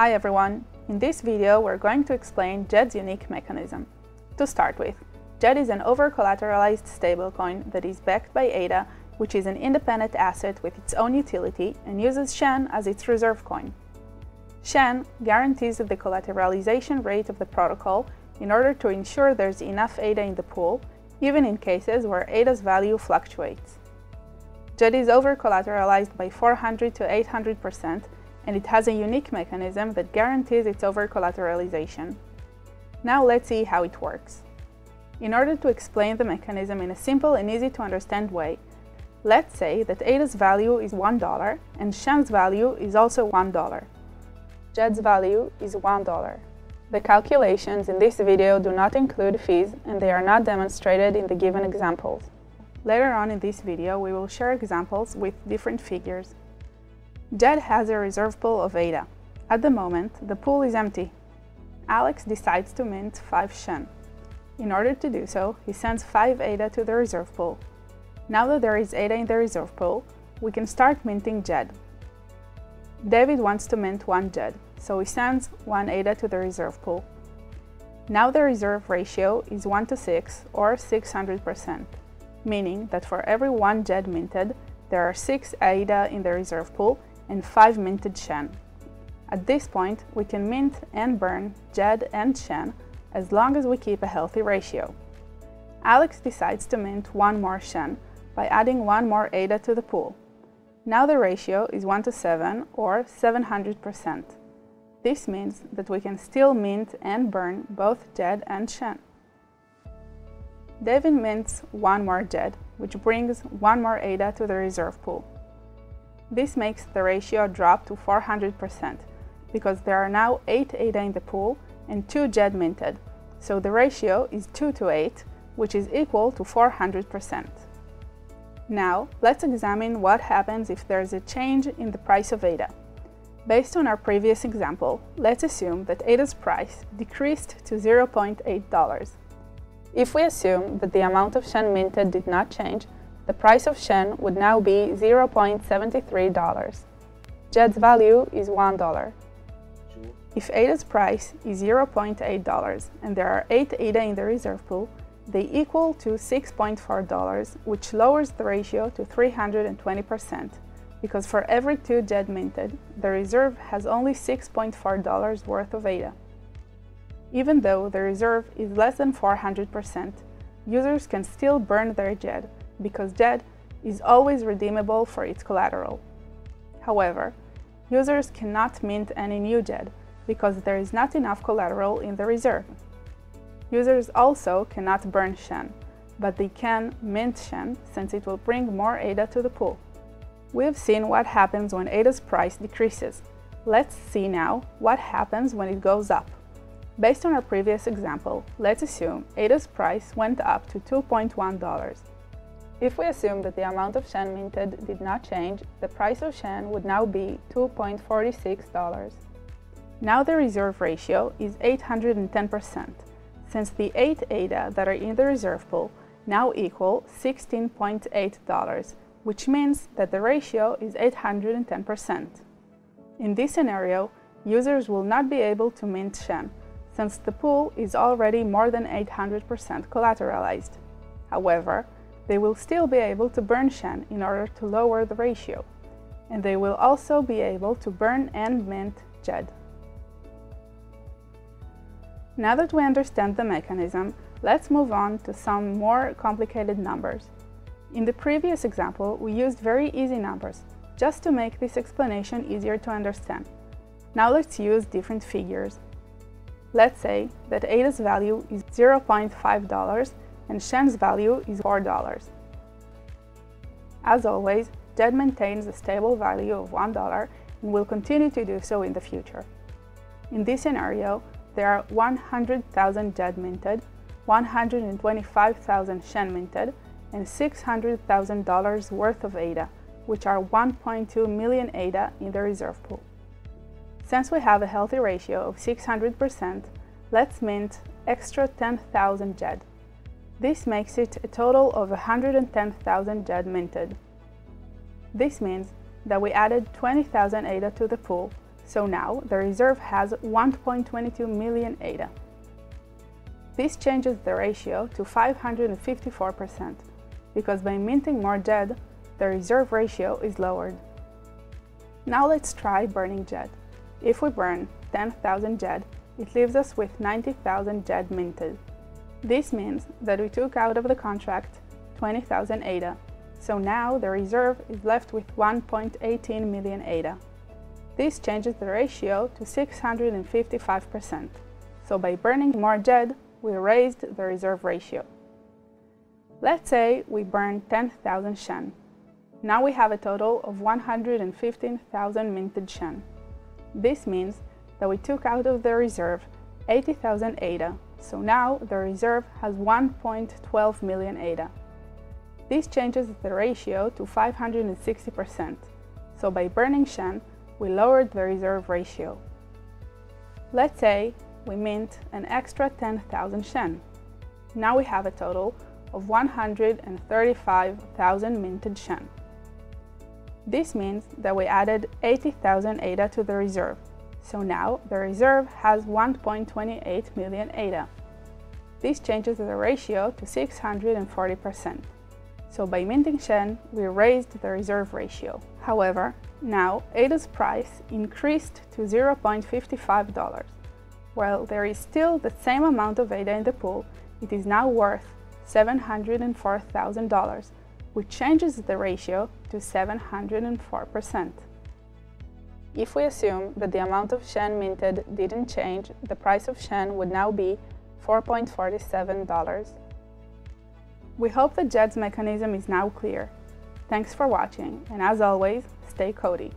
Hi everyone! In this video we're going to explain Djed's unique mechanism. To start with, Djed is an over-collateralized stablecoin that is backed by ADA, which is an independent asset with its own utility and uses Shen as its reserve coin. Shen guarantees the collateralization rate of the protocol in order to ensure there's enough ADA in the pool, even in cases where ADA's value fluctuates. Djed is over-collateralized by 400 to 800% and it has a unique mechanism that guarantees its over-collateralization. Now let's see how it works. In order to explain the mechanism in a simple and easy to understand way, let's say that ADA's value is $1 and Shen's value is also $1. Djed's value is $1. The calculations in this video do not include fees and they are not demonstrated in the given examples. Later on in this video, we will share examples with different figures. Djed has a reserve pool of ADA. At the moment, the pool is empty. Alex decides to mint 5 Shen. In order to do so, he sends 5 ADA to the reserve pool. Now that there is ADA in the reserve pool, we can start minting Djed. David wants to mint 1 Djed, so he sends 1 ADA to the reserve pool. Now the reserve ratio is 1 to 6 or 600%, meaning that for every 1 Djed minted, there are 6 ADA in the reserve pool and 5 minted Shen. At this point, we can mint and burn Djed and Shen as long as we keep a healthy ratio. Alex decides to mint one more Shen by adding one more ADA to the pool. Now the ratio is 1 to 7 or 700%. This means that we can still mint and burn both Djed and Shen. David mints one more Djed, which brings one more ADA to the reserve pool. This makes the ratio drop to 400% because there are now 8 ADA in the pool and 2 Djed minted, so the ratio is 2 to 8, which is equal to 400%. Now, let's examine what happens if there is a change in the price of ADA. Based on our previous example, let's assume that ADA's price decreased to $0.8. If we assume that the amount of Shen minted did not change, the price of Shen would now be $0.73. Djed's value is $1. If ADA's price is $0.8 and there are 8 ADA in the reserve pool, they equal to $6.4, which lowers the ratio to 320%, because for every 2 Djed minted, the reserve has only $6.4 worth of ADA. Even though the reserve is less than 400%, users can still burn their Djed because Djed is always redeemable for its collateral. However, users cannot mint any new Djed because there is not enough collateral in the reserve. Users also cannot burn Shen, but they can mint Shen since it will bring more ADA to the pool. We have seen what happens when ADA's price decreases. Let's see now what happens when it goes up. Based on our previous example, let's assume ADA's price went up to $2.1. If we assume that the amount of Shen minted did not change, the price of Shen would now be $2.46. Now the reserve ratio is 810%, since the 8 ADA that are in the reserve pool now equal $16.8, which means that the ratio is 810%. In this scenario, users will not be able to mint Shen, since the pool is already more than 800% collateralized. However, they will still be able to burn Shen in order to lower the ratio, and they will also be able to burn and mint Djed. Now that we understand the mechanism, let's move on to some more complicated numbers. In the previous example, we used very easy numbers, just to make this explanation easier to understand. Now let's use different figures. Let's say that ADA's value is $0.5 and Shen's value is $4. As always, Djed maintains a stable value of $1 and will continue to do so in the future. In this scenario, there are 100,000 Djed minted, 125,000 Shen minted, and $600,000 worth of ADA, which are 1.2 million ADA in the reserve pool. Since we have a healthy ratio of 600%, let's mint extra 10,000 Djed. This makes it a total of 110,000 Djed minted. This means that we added 20,000 ADA to the pool, so now the reserve has 1.22 million ADA. This changes the ratio to 554%, because by minting more Djed, the reserve ratio is lowered. Now let's try burning Djed. If we burn 10,000 Djed, it leaves us with 90,000 Djed minted. This means that we took out of the contract 20,000 ADA, so now the reserve is left with 1.18 million ADA. This changes the ratio to 655%, so by burning more Djed, we raised the reserve ratio. Let's say we burn 10,000 Shen. Now we have a total of 115,000 minted Shen. This means that we took out of the reserve 80,000 ADA, so now the reserve has 1.12 million ADA. This changes the ratio to 560%, so by burning Shen, we lowered the reserve ratio. Let's say we mint an extra 10,000 Shen. Now we have a total of 135,000 minted Shen. This means that we added 80,000 ADA to the reserve, so now the reserve has 1.28 million ADA. This changes the ratio to 640%. So by minting Shen, we raised the reserve ratio. However, now ADA's price increased to $0.55. While there is still the same amount of ADA in the pool, it is now worth $704,000, which changes the ratio to 704%. If we assume that the amount of Shen minted didn't change, the price of Shen would now be $4.47. We hope the Djed's mechanism is now clear. Thanks for watching, and as always, stay COTI.